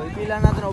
Voy pilando a otro.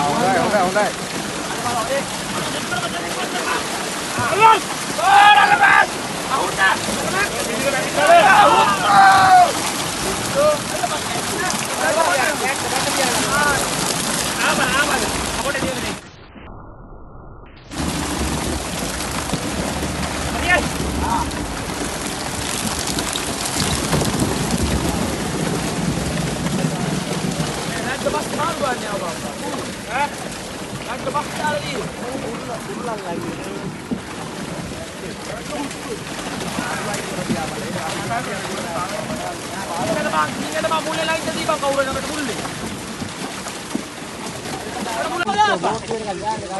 හොඳයි හොඳයි හොඳයි ගොඩක් යන්නේ අදිරෝගේ මට පුතු දිනවා අතේවන් කොල්ලෝ හොඳයි හොඳයි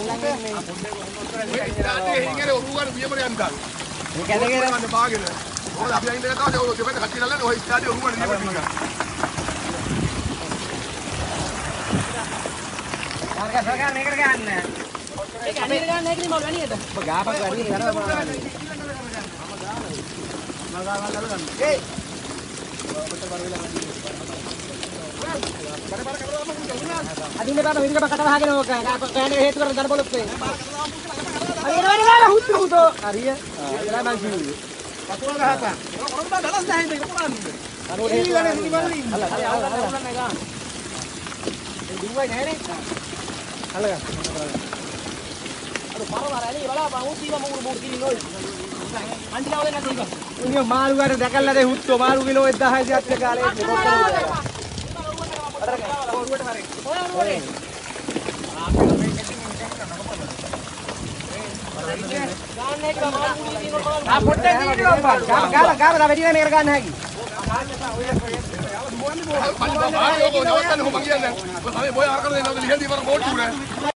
හොඳයි ඉංගල ඔරුගන්න පියපර යන්කල් ගන්න බාගෙන ඔය අපි අයින් දෙකට ඔය දෙපැත්ත කට්ටිය ළඟ ඔය ස්ටාඩිය ඔරුගන්න පියපර ටික අදින්න බාට විදිහට කට වහගෙන ඕක කෑන හේතු කරලා දර බලොත් වේ. අර එනවා නේ බාලා හුත්තු හුතෝ. හරිය. ඒලා මං කිව්වේ. පතුල ගහපන්. කොරොන්ද දලස් නැහැ මේක කොරන්නේ. අර ඒ ගනේ රුඩි බලලි. අල්ල අල්ල අල්ල අල්ල නෑ. ඒ දුවයි නෑනේ. අල්ලගන්න. අර පරවර ඇලි බලාපන් උන්තිව මුගුරු මුගුරු කිලින් ඔය. අන්තිලා ඔලේ නැති එක. උන්ගේ මාළු ගාන දැකලා දේ හුත්තෝ මාළු කිලෝ 1600ක් ගාලේ කොච්චරද? ආ පොට්ටේ දීලා බං. ගාලා ගාලා වැඩි වෙන එකට ගන්න හැකි. පල්ලි